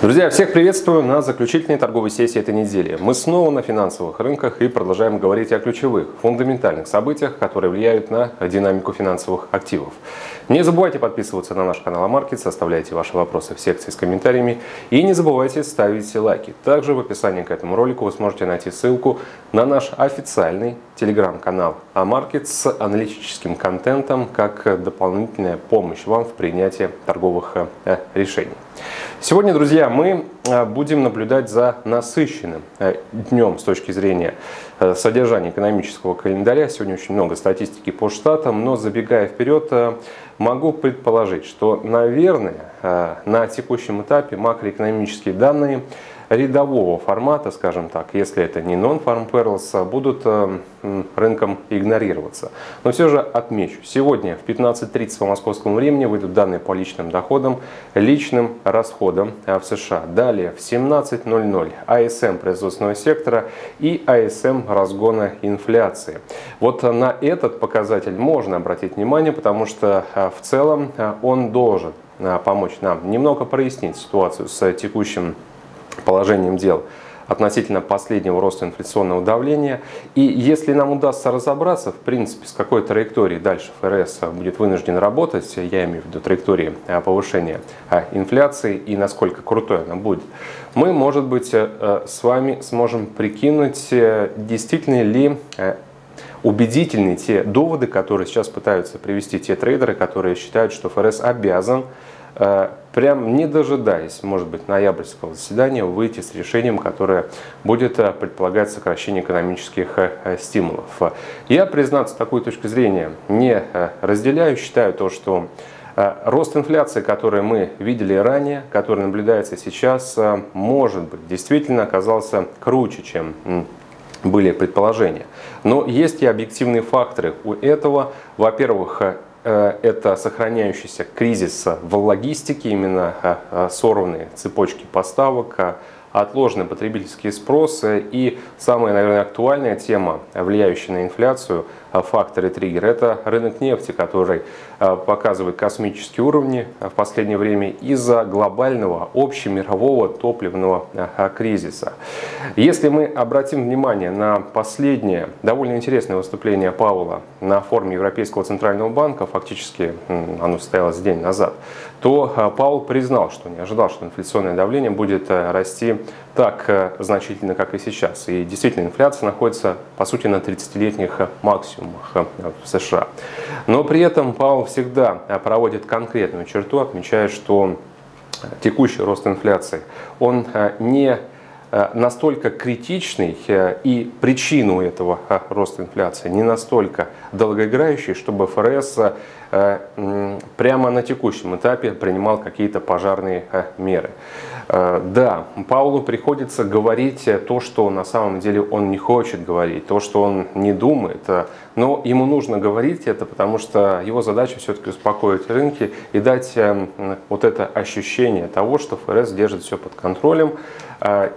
Друзья, всех приветствую на заключительной торговой сессии этой недели. Мы снова на финансовых рынках и продолжаем говорить о ключевых, фундаментальных событиях, которые влияют на динамику финансовых активов. Не забывайте подписываться на наш канал Амаркет, оставляйте ваши вопросы в секции с комментариями и не забывайте ставить лайки. Также в описании к этому ролику вы сможете найти ссылку на наш официальный телеграм-канал Амаркет с аналитическим контентом как дополнительная помощь вам в принятии торговых э, решений. Сегодня, друзья, мы э, будем наблюдать за насыщенным э, днем с точки зрения э, содержания экономического календаря. Сегодня очень много статистики по штатам, но забегая вперед, могу предположить, что, наверное, на текущем этапе макроэкономические данные рядового формата, скажем так, если это не non-farm perils, а будут э, рынком игнорироваться. Но все же отмечу, сегодня в 15.30 по московскому времени выйдут данные по личным доходам, личным расходам в США. Далее в 17.00 АСМ производственного сектора и АСМ разгона инфляции. Вот на этот показатель можно обратить внимание, потому что э, в целом э, он должен помочь нам немного прояснить ситуацию с текущим положением дел относительно последнего роста инфляционного давления. И если нам удастся разобраться, в принципе, с какой траекторией дальше ФРС будет вынужден работать, я имею в виду траектории а, повышения а, инфляции и насколько крутой она будет, мы, может быть, э, с вами сможем прикинуть, э, действительно ли э, убедительны те доводы, которые сейчас пытаются привести те трейдеры, которые считают, что ФРС обязан Э, прям не дожидаясь, может быть, ноябрьского заседания, выйти с решением, которое будет э, предполагать сокращение экономических э, стимулов. Я, признаться, такую точку зрения не разделяю. Считаю то, что рост инфляции, который мы видели ранее, который наблюдается сейчас, может быть, действительно оказался круче, чем были предположения. Но есть и объективные факторы у этого. Во-первых, Э, это сохраняющийся кризис в логистике, именно э, э, сорванные цепочки поставок, отложенный потребительский спрос и самая, наверное, актуальная тема, влияющая на инфляцию – Э, фактор и триггер. Это рынок нефти, который э, показывает космические уровни в последнее время из-за глобального общемирового топливного э, кризиса. Если мы обратим внимание на последнее довольно интересное выступление Паула на форуме Европейского центрального банка, фактически оно состоялось день назад, то Паул признал, что не ожидал, что инфляционное давление будет расти так значительно, как и сейчас. И действительно, инфляция находится, по сути, на 30-летних максимумах максимумах э, в США. Но при этом Паул всегда э, проводит конкретную черту, отмечая, что текущий рост инфляции, он э, не настолько критичный и причину этого роста инфляции не настолько долгоиграющий, чтобы ФРС прямо на текущем этапе принимал какие-то пожарные меры. Э, да, Паулу приходится говорить то, что на самом деле он не хочет говорить, то, что он не думает, э, но ему нужно говорить это, потому что его задача все-таки успокоить рынки и дать э, вот это ощущение того, что ФРС держит все под контролем.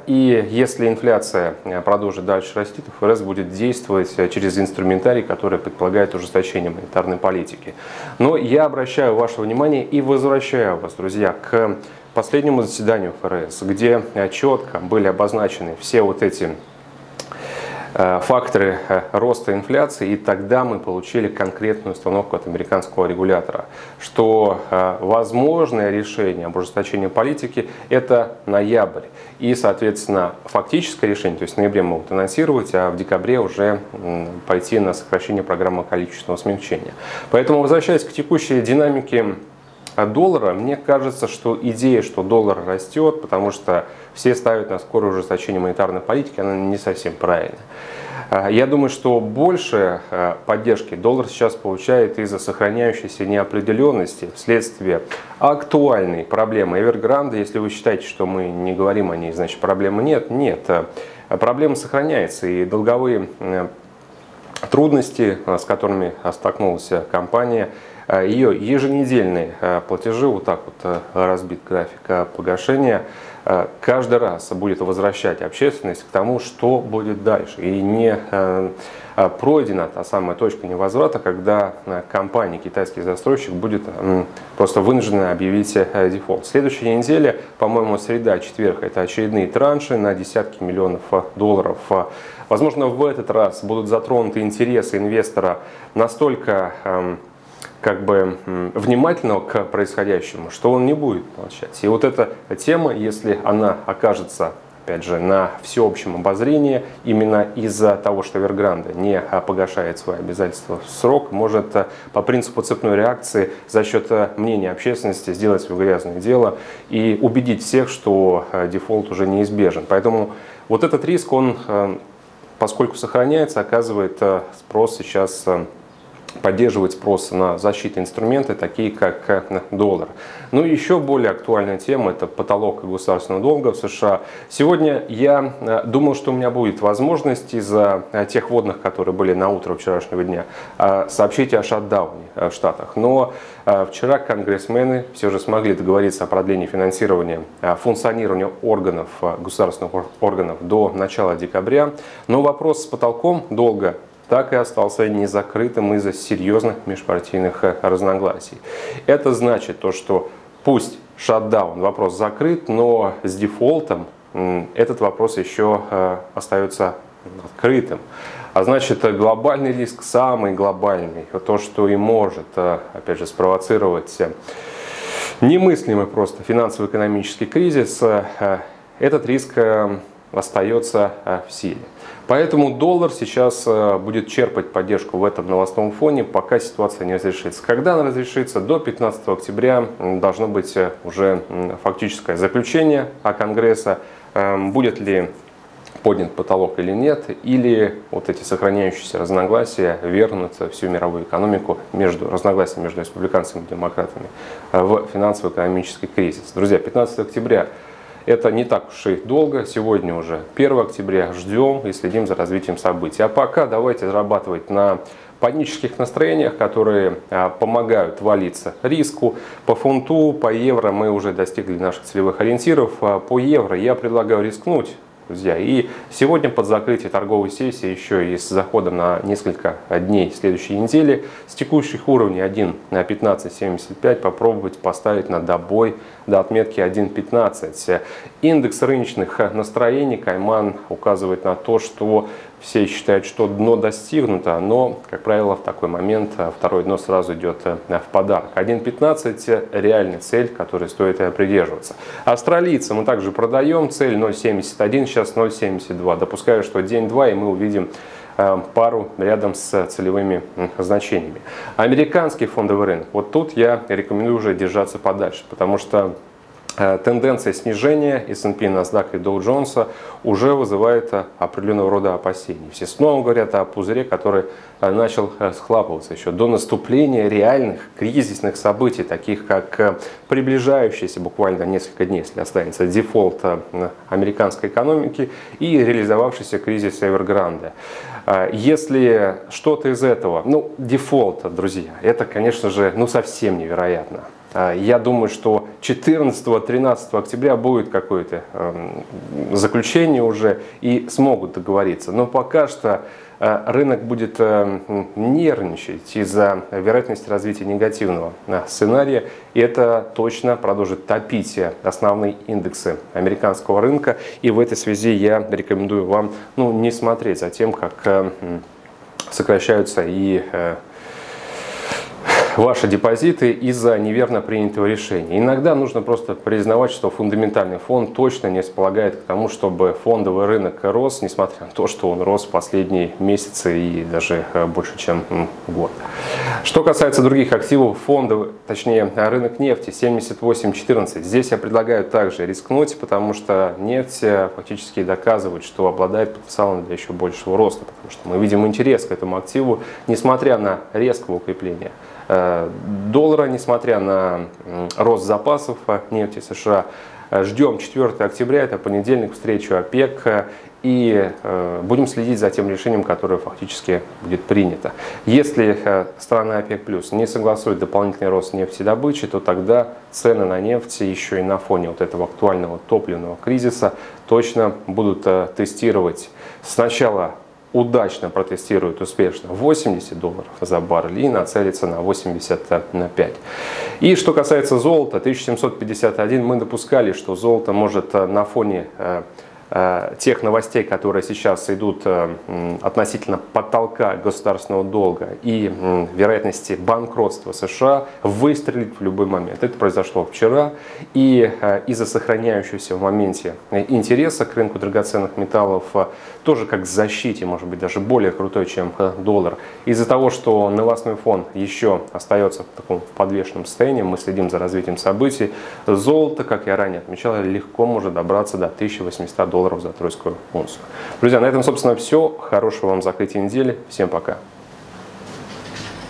И если инфляция продолжит дальше расти, то ФРС будет действовать через инструментарий, который предполагает ужесточение монетарной политики. Но я обращаю ваше внимание и возвращаю вас, друзья, к последнему заседанию ФРС, где э, четко были обозначены все вот эти факторы э, роста инфляции, и тогда мы получили конкретную установку от американского регулятора, что возможное решение об ужесточении политики – это ноябрь. И, соответственно, фактическое решение, то есть в ноябре могут анонсировать, а в декабре уже пойти на сокращение программы количественного смягчения. Поэтому, возвращаясь к текущей динамике доллара, мне кажется, что идея, что доллар растет, потому что все ставят на скорое ужесточение монетарной политики, она не совсем правильная. А, я думаю, что больше а, поддержки доллар сейчас получает из-за сохраняющейся неопределенности вследствие актуальной проблемы Эвергранда. Если вы считаете, что мы не говорим о ней, значит проблемы нет. Нет, а, проблема сохраняется и долговые трудности, с которыми столкнулась компания, ее еженедельные платежи, вот так вот разбит график погашения, каждый раз будет возвращать общественность к тому, что будет дальше. И не пройдена та самая точка невозврата, когда компания, китайский застройщик будет просто вынуждена объявить дефолт. Следующая неделя, по-моему, среда, четверг, это очередные транши на десятки миллионов долларов Возможно, в этот раз будут затронуты интересы инвестора настолько как бы внимательного к происходящему, что он не будет молчать. И вот эта тема, если она окажется опять же, на всеобщем обозрении, именно из-за того, что Вергранде не погашает свои обязательства в срок, может э, по принципу цепной реакции за счет э, мнения общественности сделать свое грязное дело и убедить всех, что э, дефолт уже неизбежен. Поэтому вот этот риск, он поскольку сохраняется, оказывает спрос сейчас поддерживать спрос на защитные инструменты, такие как э, доллар. Ну и еще более актуальная тема – это потолок государственного долга в США. Сегодня я думал, что у меня будет возможность из-за тех водных, которые были на утро вчерашнего дня, сообщить о шатдауне в Штатах. Но вчера конгрессмены все же смогли договориться о продлении финансирования функционирования органов, государственных органов до начала декабря. Но вопрос с потолком долга так и остался незакрытым из-за серьезных межпартийных э, разногласий. Это значит то, что пусть шатдаун, вопрос закрыт, но с дефолтом этот вопрос еще э, остается открытым. А значит, глобальный риск, самый глобальный, то, что и может, э, опять же, спровоцировать немыслимый просто финансово-экономический кризис, этот риск остается в силе. Поэтому доллар сейчас э, будет черпать поддержку в этом новостном фоне, пока ситуация не разрешится. Когда она разрешится? До 15 октября должно быть э, уже фактическое заключение о Конгресса. Эм, будет ли поднят потолок или нет, или вот эти сохраняющиеся разногласия вернутся всю мировую экономику между разногласия между республиканцами и демократами э, в финансово-экономический кризис. Друзья, 15 октября это не так уж и долго. Сегодня уже 1 октября. Ждем и следим за развитием событий. А пока давайте зарабатывать на панических настроениях, которые а, помогают валиться риску. По фунту, по евро мы уже достигли наших целевых ориентиров. А по евро я предлагаю рискнуть друзья. И сегодня под закрытие торговой сессии еще и с заходом на несколько дней следующей недели с текущих уровней 1 на 15.75 попробовать поставить на добой до отметки 1.15. Индекс рыночных настроений Кайман указывает на то, что все считают, что дно достигнуто, но, как правило, в такой момент э, второе дно сразу идет э, в подарок. 1.15 – реальная цель, которой стоит э, придерживаться. Австралийцы мы также продаем, цель 0.71, сейчас 0.72. Допускаю, что день-два, и мы увидим пару рядом с целевыми значениями. Американский фондовый рынок. Вот тут я рекомендую уже держаться подальше, потому что Э, тенденция снижения S&P, NASDAQ и Dow Jones уже вызывает э, определенного рода опасений. Все снова говорят о пузыре, который э, начал схлапываться еще до наступления реальных кризисных событий, таких как приближающийся буквально несколько дней, если останется дефолт американской экономики и реализовавшийся кризис Эвергранде. Если что-то из этого, ну, дефолт, друзья, это, конечно же, ну, совсем невероятно. А, я думаю, что 14-13 октября будет какое-то эм, заключение уже и смогут договориться. Но пока что э, рынок будет э, нервничать из-за вероятности развития негативного э, сценария. И это точно продолжит топить основные индексы американского рынка. И в этой связи я рекомендую вам ну, не смотреть за тем, как сокращаются и ваши депозиты из-за неверно принятого решения. Иногда нужно просто признавать, что фундаментальный фонд точно не располагает к тому, чтобы фондовый рынок рос, несмотря на то, что он рос в последние месяцы и даже э, больше, чем год. Что касается других активов, фондов, точнее рынок нефти 78.14. Здесь я предлагаю также рискнуть, потому что нефть э, фактически доказывает, что обладает потенциалом для еще большего роста, потому что мы видим интерес к этому активу, несмотря на резкое укрепление доллара, несмотря на рост запасов нефти США, Ждем 4 октября, это понедельник, встречу ОПЕК и э, будем следить за тем решением, которое фактически будет принято. Если э, страны ОПЕК+, не согласуют дополнительный рост нефтедобычи, то тогда цены на нефть еще и на фоне вот этого актуального топливного кризиса точно будут э, тестировать сначала удачно протестируют успешно 80 долларов за баррель и нацелится на 85. И что касается золота, 1751 мы допускали, что золото может на фоне Э, тех новостей, которые сейчас идут э, относительно потолка государственного долга и вероятности банкротства США, выстрелить в любой момент. Это произошло вчера, и э, из-за сохраняющегося в моменте интереса к рынку драгоценных металлов, тоже как защите, может быть, даже более крутой, чем доллар, из-за того, что новостной фон еще остается в таком подвешенном состоянии, мы следим за развитием событий, золото, как я ранее отмечал, легко может добраться до 1800 долларов долларов за тройскую унцию. Друзья, на этом, собственно, все. Хорошего вам закрытия недели. Всем пока.